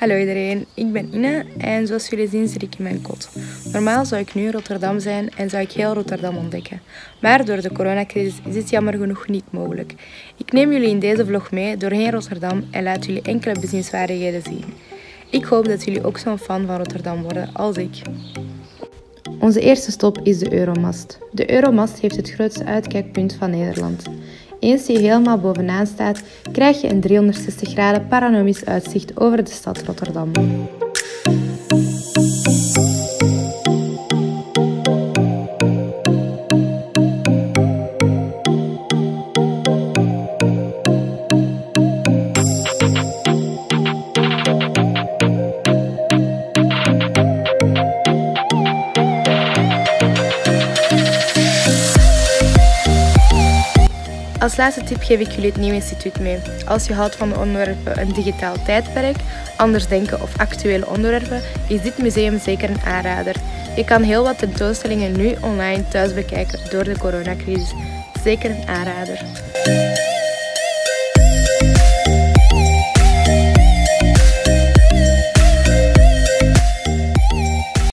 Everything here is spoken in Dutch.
Hallo iedereen, ik ben Ine en zoals jullie zien zit ik in mijn kot. Normaal zou ik nu in Rotterdam zijn en zou ik heel Rotterdam ontdekken. Maar door de coronacrisis is dit jammer genoeg niet mogelijk. Ik neem jullie in deze vlog mee doorheen Rotterdam en laat jullie enkele bezienswaardigheden zien. Ik hoop dat jullie ook zo'n fan van Rotterdam worden als ik. Onze eerste stop is de Euromast. De Euromast heeft het grootste uitkijkpunt van Nederland. Eens die helemaal bovenaan staat, krijg je een 360 graden panoramisch uitzicht over de stad Rotterdam. Als laatste tip geef ik jullie het Nieuw Instituut mee. Als je houdt van de onderwerpen een digitaal tijdperk, anders denken of actuele onderwerpen, is dit museum zeker een aanrader. Je kan heel wat tentoonstellingen nu online thuis bekijken door de coronacrisis. Zeker een aanrader.